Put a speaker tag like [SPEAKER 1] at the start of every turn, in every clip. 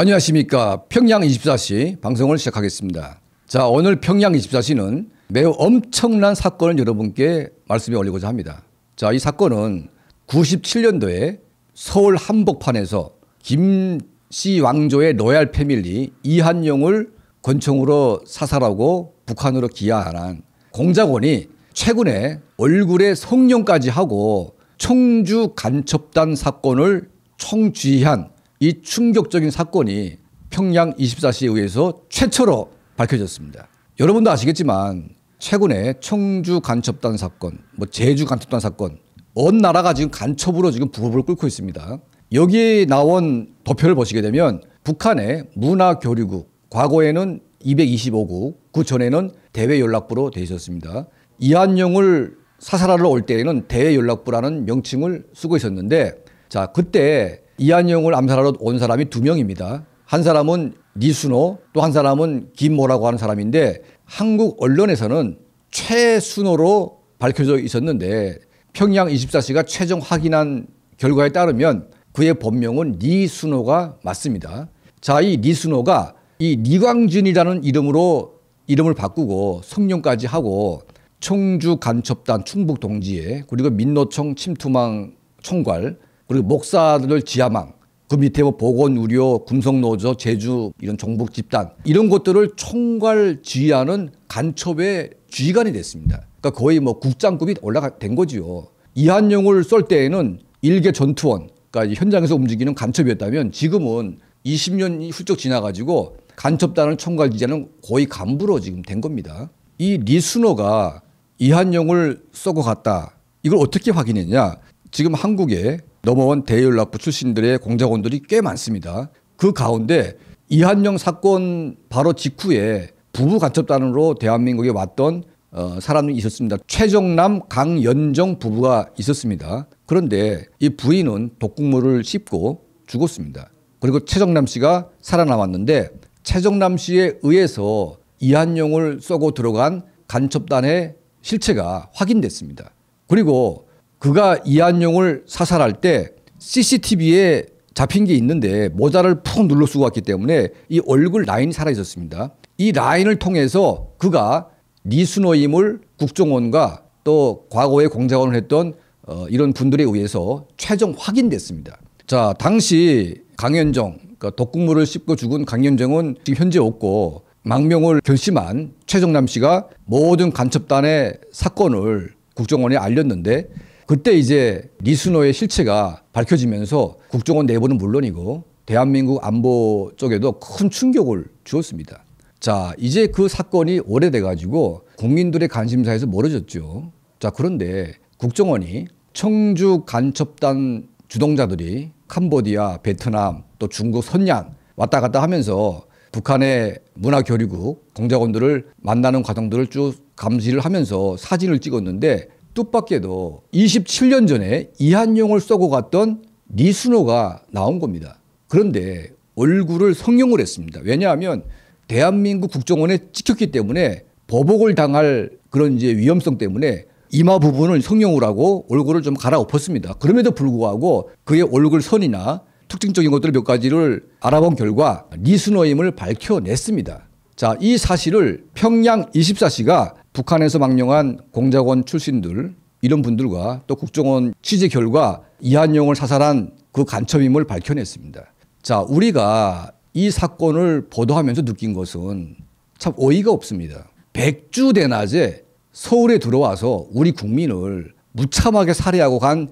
[SPEAKER 1] 안녕하십니까. 평양 24시 방송을 시작하겠습니다. 자, 오늘 평양 24시는 매우 엄청난 사건을 여러분께 말씀해 올리고자 합니다. 자, 이 사건은 97년도에 서울 한복판에서 김씨 왕조의 로얄 패밀리 이한용을 권총으로 사살하고 북한으로 기아한 공작원이 최근에 얼굴에 성룡까지 하고 청주 간첩단 사건을 총쥐한 이 충격적인 사건이 평양 24시에 의해서 최초로 밝혀졌습니다. 여러분도 아시겠지만 최근에 청주 간첩단 사건, 뭐 제주 간첩단 사건, 온 나라가 지금 간첩으로 지금 부업을 끓고 있습니다. 여기에 나온 도표를 보시게 되면 북한의 문화교류국, 과거에는 225국, 그 전에는 대외연락부로 되어 있었습니다. 이한용을 사살하러 올 때에는 대외연락부라는 명칭을 쓰고 있었는데 자, 그때 이한용을 암살하러 온 사람이 두 명입니다. 한 사람은 니순호 또 한 사람은 김모라고 하는 사람인데 한국 언론에서는 최순호로 밝혀져 있었는데 평양 24시가 최종 확인한 결과에 따르면 그의 본명은 니순호가 맞습니다. 자, 이 니순호가 이 니광진이라는 이름으로 이름을 바꾸고 성룡까지 하고 청주 간첩단 충북 동지에 그리고 민노총 침투망 총괄 그리고 목사들 지하망 그 밑에 뭐 보건의료, 금속노조, 제주 이런 종북 집단 이런 것들을 총괄 지휘하는 간첩의 지휘관이 됐습니다. 그러니까 거의 뭐 국장급이 올라된 거지요. 이한용을 쏠 때에는 일개 전투원, 그러니까 현장에서 움직이는 간첩이었다면 지금은 20년이 훌쩍 지나가지고 간첩단을 총괄 지휘하는 거의 간부로 지금 된 겁니다. 이 리순호가 이한용을 쏘고 갔다. 이걸 어떻게 확인했냐? 지금 한국에 넘어온 대연락부 출신들의 공작원들이 꽤 많습니다. 그 가운데 이한용 사건 바로 직후에 부부 간첩단으로 대한민국에 왔던 어, 사람이 있었습니다. 최정남, 강연정 부부가 있었습니다. 그런데 이 부인은 독극물을 씹고 죽었습니다. 그리고 최정남 씨가 살아남았는데 최정남 씨에 의해서 이한용을 쏘고 들어간 간첩단의 실체가 확인됐습니다. 그리고 그가 이한용을 사살할 때 CCTV에 잡힌 게 있는데 모자를 푹 눌러 쓰고 왔기 때문에 이 얼굴 라인이 살아 있었습니다. 이 라인을 통해서 그가 리순호임을 국정원과 또 과거에 공작원을 했던 어, 이런 분들에 의해서 최종 확인됐습니다. 자, 당시 강현정, 그러니까 독극물을 씹고 죽은 강현정은 지금 현재 없고 망명을 결심한 최정남 씨가 모든 간첩단의 사건을 국정원에 알렸는데 그때 이제 리스노의 실체가 밝혀지면서 국정원 내부는 물론이고 대한민국 안보 쪽에도 큰 충격을 주었습니다. 자, 이제 그 사건이 오래돼 가지고 국민들의 관심사에서 멀어졌죠. 자, 그런데 국정원이 청주 간첩단 주동자들이 캄보디아, 베트남, 또 중국 선양 왔다 갔다 하면서 북한의 문화교류국 공작원들을 만나는 과정들을 쭉 감시를 하면서 사진을 찍었는데 뜻밖에도 27년 전에 이한용을 쏘고 갔던 리순호가 나온 겁니다. 그런데 얼굴을 성형을 했습니다. 왜냐하면 대한민국 국정원에 찍혔기 때문에 보복을 당할 그런 이제 위험성 때문에 이마 부분을 성형을 하고 얼굴을 좀 갈아엎었습니다. 그럼에도 불구하고 그의 얼굴 선이나 특징적인 것들 몇 가지를 알아본 결과 리순호임을 밝혀냈습니다. 자, 이 사실을 평양 24시가 북한에서 망령한 공작원 출신들 이런 분들과 또 국정원 취재 결과 이한용을 사살한 그 간첩임을 밝혀냈습니다. 자, 우리가 이 사건을 보도하면서 느낀 것은 참 어이가 없습니다. 백주 대낮에 서울에 들어와서 우리 국민을 무참하게 살해하고 간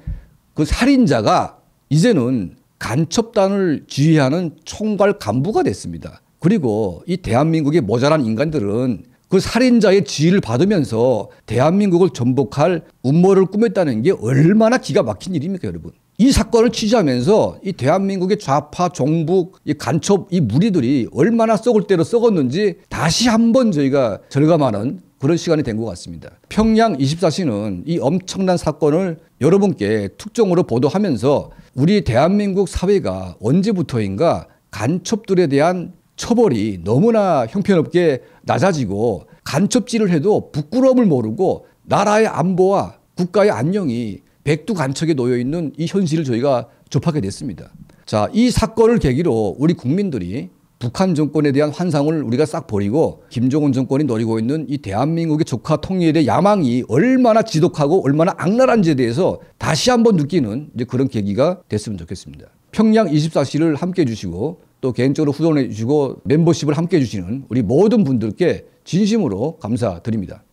[SPEAKER 1] 그 살인자가 이제는 간첩단을 지휘하는 총괄 간부가 됐습니다. 그리고 이 대한민국의 모자란 인간들은 그 살인자의 지휘를 받으면서 대한민국을 전복할 음모를 꾸몄다는 게 얼마나 기가 막힌 일입니까, 여러분? 이 사건을 취재하면서 이 대한민국의 좌파, 종북, 이 간첩, 이 무리들이 얼마나 썩을 대로 썩었는지 다시 한번 저희가 절감하는 그런 시간이 된 것 같습니다. 평양 24시는 이 엄청난 사건을 여러분께 특종으로 보도하면서 우리 대한민국 사회가 언제부터인가 간첩들에 대한 처벌이 너무나 형편없게 낮아지고 간첩질을 해도 부끄러움을 모르고 나라의 안보와 국가의 안녕이 백두간척에 놓여 있는 이 현실을 저희가 접하게 됐습니다. 자, 이 사건을 계기로 우리 국민들이 북한 정권에 대한 환상을 우리가 싹 버리고 김정은 정권이 노리고 있는 이 대한민국의 조카 대한 야망이 얼마나 지독하고 얼마나 악랄한지에 대해서 다시 한번 느끼는 이제 그런 계기가 됐으면 좋겠습니다. 평양 24시를 함께 해주시고 또 개인적으로 후원해 주시고 멤버십을 함께 해주시는 우리 모든 분들께 진심으로 감사드립니다.